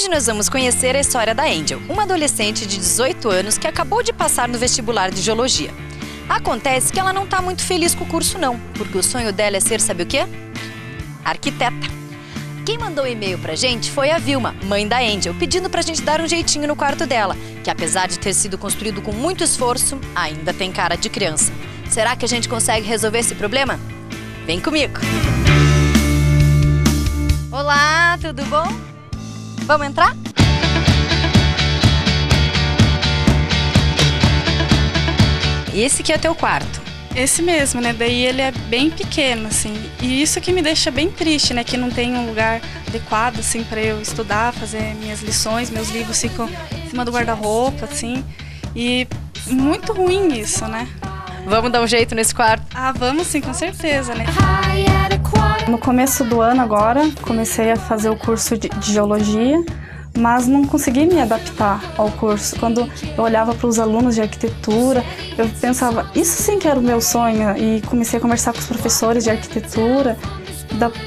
Hoje nós vamos conhecer a história da Angel, uma adolescente de 18 anos que acabou de passar no vestibular de geologia. Acontece que ela não está muito feliz com o curso não, porque o sonho dela é ser, sabe o quê? Arquiteta. Quem mandou o e-mail pra gente foi a Vilma, mãe da Angel, pedindo pra gente dar um jeitinho no quarto dela, que apesar de ter sido construído com muito esforço, ainda tem cara de criança. Será que a gente consegue resolver esse problema? Vem comigo! Olá, tudo bom? Vamos entrar? Esse que é o teu quarto. Esse mesmo, né? Daí ele é bem pequeno, assim. E isso que me deixa bem triste, né? Que não tem um lugar adequado, assim, para eu estudar, fazer minhas lições, meus livros ficam em cima do guarda-roupa, assim. E muito ruim isso, né? Vamos dar um jeito nesse quarto? Ah, vamos sim, com certeza, né? No começo do ano agora, comecei a fazer o curso de, geologia mas não consegui me adaptar ao curso. Quando eu olhava para os alunos de arquitetura, eu pensava, isso sim que era o meu sonho, e comecei a conversar com os professores de arquitetura.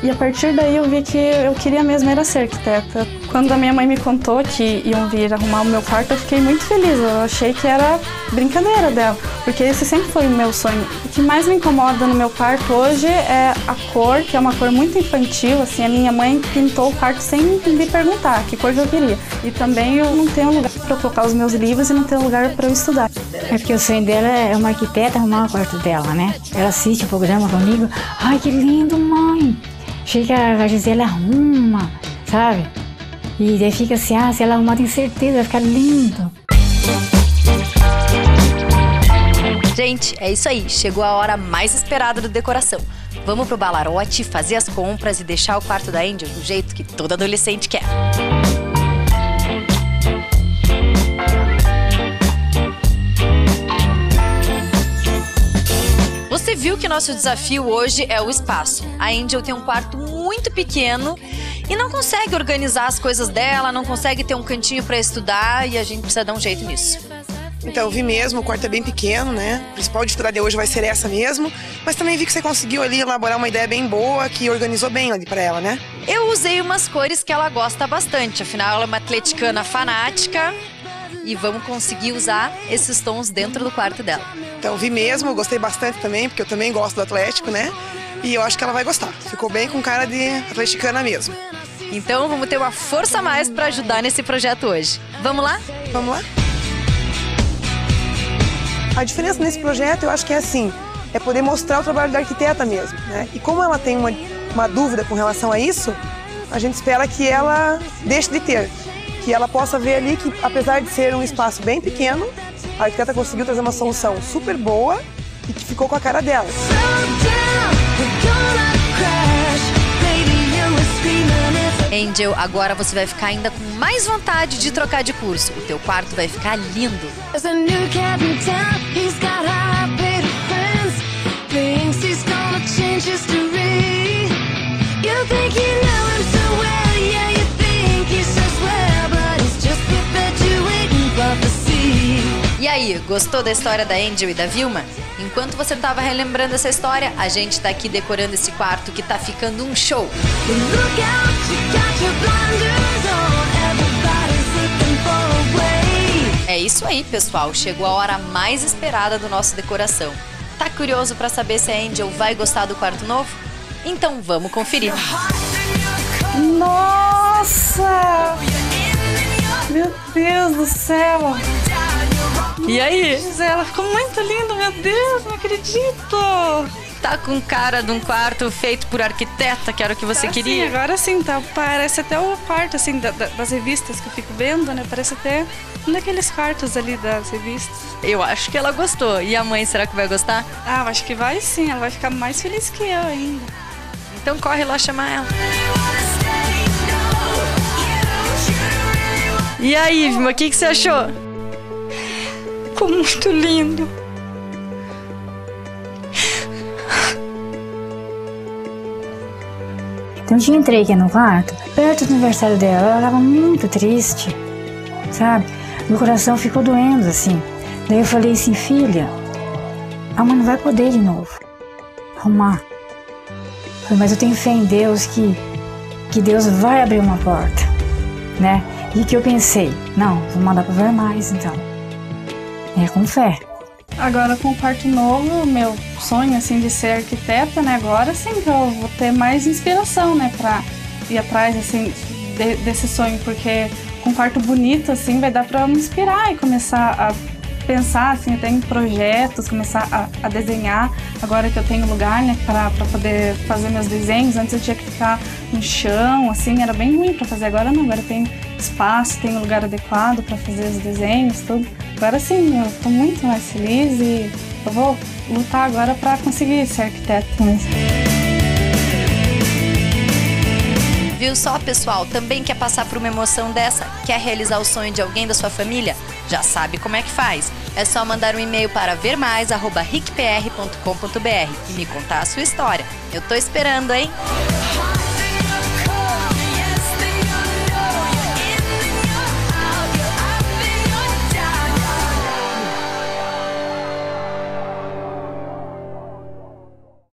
E a partir daí eu vi que eu queria mesmo era ser arquiteta. Quando a minha mãe me contou que iam vir arrumar o meu quarto, eu fiquei muito feliz. Eu achei que era brincadeira dela, porque esse sempre foi o meu sonho. O que mais me incomoda no meu quarto hoje é a cor, que é uma cor muito infantil. Assim, a minha mãe pintou o quarto sem me perguntar que cor eu queria. E também eu não tenho lugar para colocar os meus livros e não tenho lugar para eu estudar. É porque o sonho dela é uma arquiteta arrumar o quarto dela, né? Ela assiste o programa comigo. Ai, que lindo, mãe! Chega a Gisele arruma, sabe? E daí fica assim, ah, se ela arrumar, tem certeza, vai ficar lindo. Gente, é isso aí. Chegou a hora mais esperada do decoração. Vamos pro Balarote, fazer as compras e deixar o quarto da Angel do jeito que todo adolescente quer. Viu que nosso desafio hoje é o espaço. A Angel tem um quarto muito pequeno e não consegue organizar as coisas dela, não consegue ter um cantinho para estudar e a gente precisa dar um jeito nisso. Então, eu vi mesmo, o quarto é bem pequeno, né? O principal dificuldade de hoje vai ser essa mesmo. Mas também vi que você conseguiu ali elaborar uma ideia bem boa, que organizou bem ali para ela, né? Eu usei umas cores que ela gosta bastante. Afinal, ela é uma atleticana fanática. E vamos conseguir usar esses tons dentro do quarto dela. Então, vi mesmo, gostei bastante também, porque eu também gosto do Atlético, né? E eu acho que ela vai gostar. Ficou bem com cara de atleticana mesmo. Então, vamos ter uma força a mais para ajudar nesse projeto hoje. Vamos lá? Vamos lá? A diferença nesse projeto, eu acho que é assim, é poder mostrar o trabalho da arquiteta mesmo, né? E como ela tem uma, uma dúvida com relação a isso, a gente espera que ela deixe de ter, que ela possa ver ali que, apesar de ser um espaço bem pequeno, a arquiteta conseguiu trazer uma solução super boa e que ficou com a cara dela. Angel, agora você vai ficar ainda com mais vontade de trocar de curso. O teu quarto vai ficar lindo. Aí, gostou da história da Angel e da Vilma? Enquanto você estava relembrando essa história, a gente está aqui decorando esse quarto que está ficando um show. É isso aí, pessoal. Chegou a hora mais esperada do nosso decoração. Tá curioso para saber se a Angel vai gostar do quarto novo? Então vamos conferir. Nossa! Meu Deus do céu! E aí? Ela ficou muito linda, meu Deus, não acredito! Tá com cara de um quarto feito por arquiteta, que era o que você tá, queria? Sim, agora sim, tá. Parece até o quarto, assim, da, da, das revistas que eu fico vendo, né? Parece até um daqueles quartos ali das revistas. Eu acho que ela gostou. E a mãe, será que vai gostar? Ah, acho que vai sim, ela vai ficar mais feliz que eu ainda. Então corre lá chamar ela. E aí, Vima, o que, que você achou? Ficou muito lindo. Então, dia entrei aqui no quarto, perto do aniversário dela, ela estava muito triste, sabe? Meu coração ficou doendo assim. Daí eu falei assim, filha, a mãe não vai poder de novo arrumar. Falei, mas eu tenho fé em Deus que, que Deus vai abrir uma porta, né? E que eu pensei, não, vou mandar para ver mais então. É com fé. Agora com o quarto novo, meu sonho assim de ser arquiteta, né? Agora sim que eu vou ter mais inspiração, né, para ir atrás assim de, desse sonho, porque com um quarto bonito assim vai dar para me inspirar e começar a pensar assim até em projetos, começar a, a desenhar. Agora que eu tenho lugar, né, para poder fazer meus desenhos, antes eu tinha que ficar no chão, assim, era bem ruim para fazer. Agora não, agora tem espaço, tem um lugar adequado para fazer os desenhos, tudo. Agora sim, eu estou muito mais feliz e eu vou lutar agora para conseguir ser arquiteto mesmo. Viu só, pessoal? Também quer passar por uma emoção dessa? Quer realizar o sonho de alguém da sua família? Já sabe como é que faz. É só mandar um e-mail para vermais.ricpr.com.br e me contar a sua história. Eu tô esperando, hein?